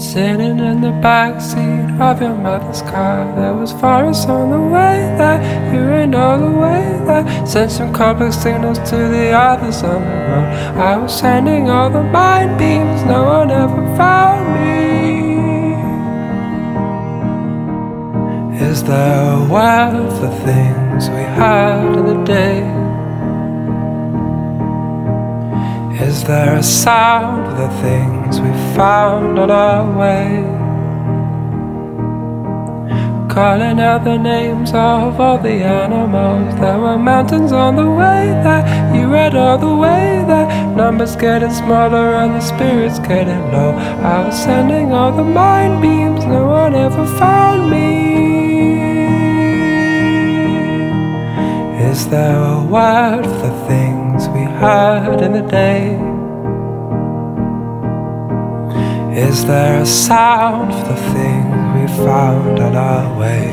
Sitting in the backseat of your mother's car. There was forests on the way that you ran all the way that Sent some complex signals to the others on the road I was sending all the mind beams, no one ever found me. Is there a word for things we had in the day? There a sound for the things we found on our way? Calling out the names of all the animals. There were mountains on the way that you read all the way that numbers getting smaller and the spirits getting low. I was sending all the mind beams, no one ever found me. Is there a word for the things we had in the day? Is there a sound for the things we found on our way?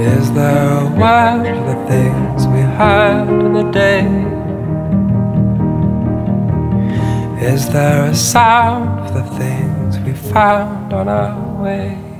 Is there a word for the things we the day? Is there a sound for the things we found on our way?